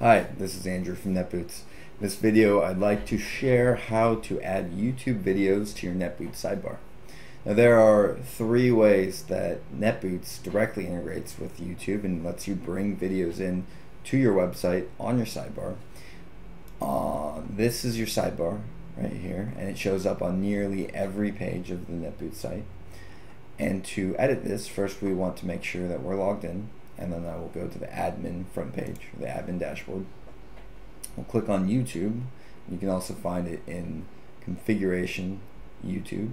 Hi, this is Andrew from NetBoots. In this video, I'd like to share how to add YouTube videos to your NetBoots sidebar. Now, there are three ways that NetBoots directly integrates with YouTube and lets you bring videos in to your website on your sidebar. Uh, this is your sidebar right here, and it shows up on nearly every page of the NetBoots site. And to edit this, first we want to make sure that we're logged in and then I will go to the admin front page, the admin dashboard. We'll click on YouTube. You can also find it in configuration YouTube.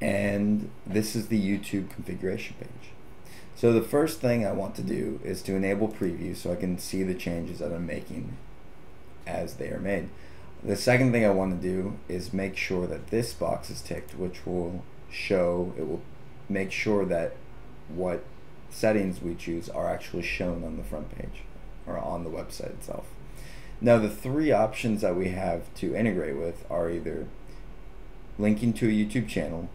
And this is the YouTube configuration page. So the first thing I want to do is to enable preview so I can see the changes that I'm making as they are made. The second thing I want to do is make sure that this box is ticked, which will show, it will make sure that what settings we choose are actually shown on the front page or on the website itself. Now the three options that we have to integrate with are either linking to a YouTube channel,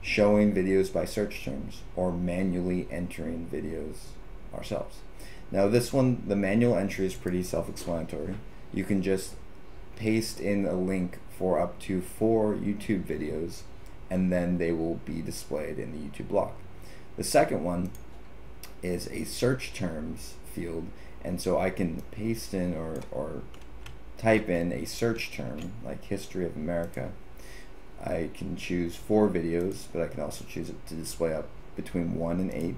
showing videos by search terms, or manually entering videos ourselves. Now this one, the manual entry is pretty self-explanatory. You can just paste in a link for up to four YouTube videos and then they will be displayed in the YouTube block. The second one is a search terms field and so I can paste in or, or type in a search term like history of America. I can choose four videos but I can also choose it to display up between one and eight.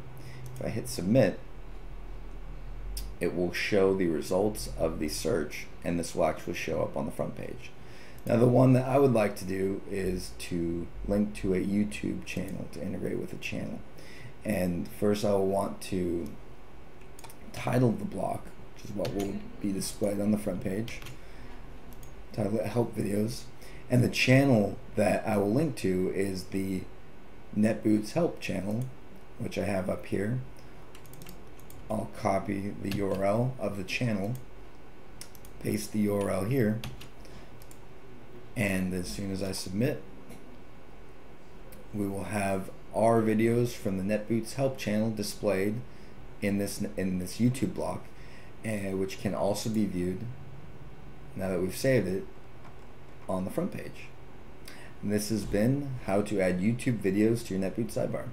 If I hit submit it will show the results of the search and this will actually show up on the front page. Now the one that I would like to do is to link to a YouTube channel to integrate with a channel and first I will want to title the block, which is what will be displayed on the front page. Title it Help Videos. And the channel that I will link to is the NetBoots Help channel, which I have up here. I'll copy the URL of the channel, paste the URL here, and as soon as I submit, we will have our videos from the NetBoots Help channel displayed in this in this YouTube block, and which can also be viewed now that we've saved it on the front page. And this has been how to add YouTube videos to your NetBoots sidebar.